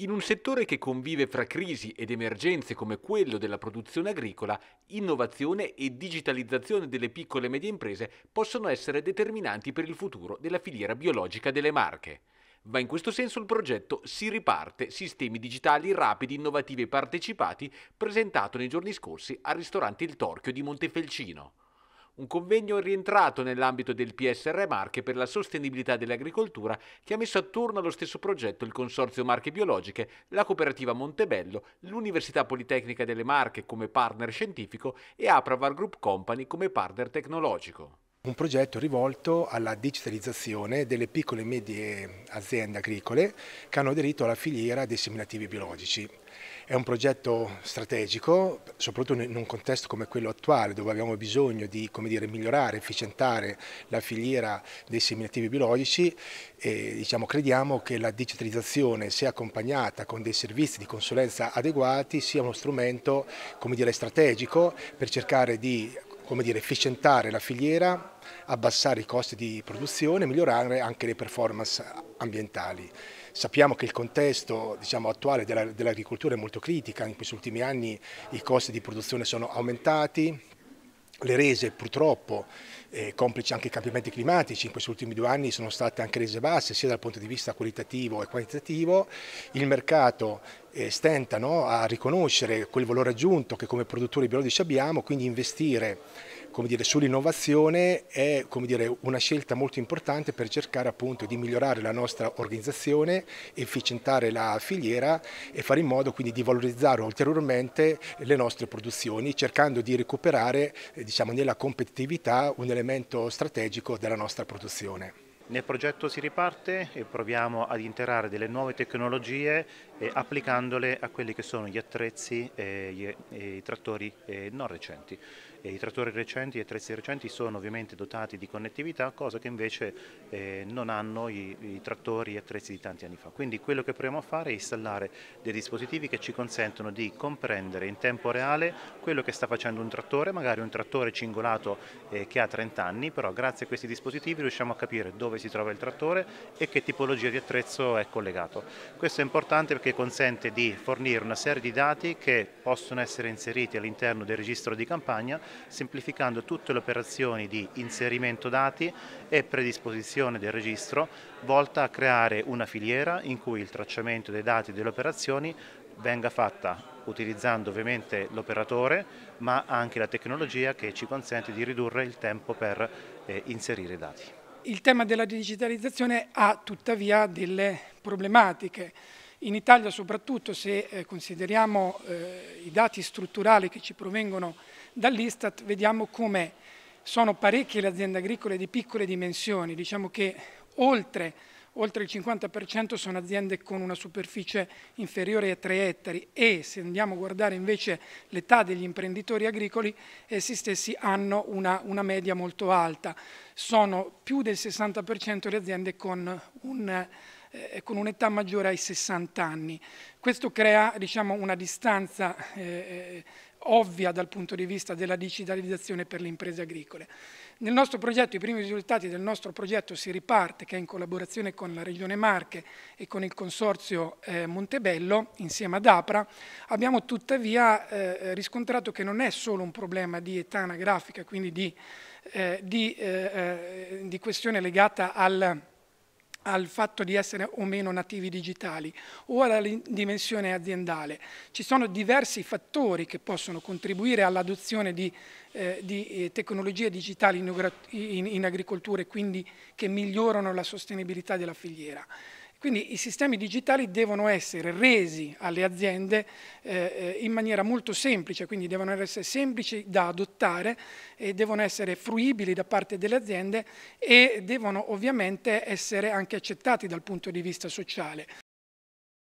In un settore che convive fra crisi ed emergenze come quello della produzione agricola, innovazione e digitalizzazione delle piccole e medie imprese possono essere determinanti per il futuro della filiera biologica delle Marche. Va in questo senso il progetto Si riparte, sistemi digitali rapidi, innovativi e partecipati, presentato nei giorni scorsi al ristorante Il Torchio di Montefelcino un convegno rientrato nell'ambito del PSR Marche per la sostenibilità dell'agricoltura che ha messo attorno allo stesso progetto il Consorzio Marche Biologiche, la cooperativa Montebello, l'Università Politecnica delle Marche come partner scientifico e Apravar Group Company come partner tecnologico. Un progetto rivolto alla digitalizzazione delle piccole e medie aziende agricole che hanno aderito alla filiera dei seminativi biologici. È un progetto strategico, soprattutto in un contesto come quello attuale, dove abbiamo bisogno di dire, migliorare, efficientare la filiera dei seminativi biologici e diciamo, crediamo che la digitalizzazione, se accompagnata con dei servizi di consulenza adeguati, sia uno strumento dire, strategico per cercare di dire, efficientare la filiera, abbassare i costi di produzione e migliorare anche le performance ambientali. Sappiamo che il contesto diciamo, attuale dell'agricoltura è molto critica, in questi ultimi anni i costi di produzione sono aumentati, le rese purtroppo, eh, complici anche i cambiamenti climatici, in questi ultimi due anni sono state anche rese basse sia dal punto di vista qualitativo e quantitativo, il mercato eh, stenta no, a riconoscere quel valore aggiunto che come produttori biologici abbiamo, quindi investire sull'innovazione è dire, una scelta molto importante per cercare appunto di migliorare la nostra organizzazione, efficientare la filiera e fare in modo quindi di valorizzare ulteriormente le nostre produzioni, cercando di recuperare eh, diciamo, nella competitività un elemento strategico della nostra produzione. Nel progetto si riparte e proviamo ad integrare delle nuove tecnologie eh, applicandole a quelli che sono gli attrezzi e, i trattori eh, non recenti. I trattori recenti e attrezzi recenti sono ovviamente dotati di connettività, cosa che invece eh, non hanno i, trattori e attrezzi di tanti anni fa. Quindi quello che proviamo a fare è installare dei dispositivi che ci consentono di comprendere in tempo reale quello che sta facendo un trattore, magari un trattore cingolato che ha 30 anni, però grazie a questi dispositivi riusciamo a capire dove si trova il trattore e che tipologia di attrezzo è collegato. Questo è importante perché consente di fornire una serie di dati che possono essere inseriti all'interno del registro di campagna, semplificando tutte le operazioni di inserimento dati e predisposizione del registro, volta a creare una filiera in cui il tracciamento dei dati delle operazioni venga fatta utilizzando ovviamente l'operatore ma anche la tecnologia che ci consente di ridurre il tempo per eh, inserire i dati. Il tema della digitalizzazione ha tuttavia delle problematiche. In Italia soprattutto se eh, consideriamo eh, i dati strutturali che ci provengono dall'Istat vediamo come sono parecchie le aziende agricole di piccole dimensioni, diciamo che oltre, oltre il 50% sono aziende con una superficie inferiore a 3 ettari e se andiamo a guardare invece l'età degli imprenditori agricoli, essi stessi hanno una, una media molto alta sono più del 60% le aziende con, un, eh, con un'età maggiore ai 60 anni. Questo crea diciamo, una distanza eh, eh, ovvia dal punto di vista della digitalizzazione per le imprese agricole. Nel nostro progetto, i primi risultati del nostro progetto si riparte, che è in collaborazione con la Regione Marche e con il Consorzio eh, Montebello, insieme ad APRA, abbiamo tuttavia eh, riscontrato che non è solo un problema di età anagrafica, quindi di eh, di, eh, eh, di, questione legata al, al fatto di essere o meno nativi digitali o alla dimensione aziendale. Ci sono diversi fattori che possono contribuire all'adozione di, eh, di eh, tecnologie digitali in, in, in agricoltura e quindi che migliorano la sostenibilità della filiera. Quindi i sistemi digitali devono essere resi alle aziende eh, in maniera molto semplice, quindi devono essere semplici da adottare devono essere fruibili da parte delle aziende e devono ovviamente essere anche accettati dal punto di vista sociale.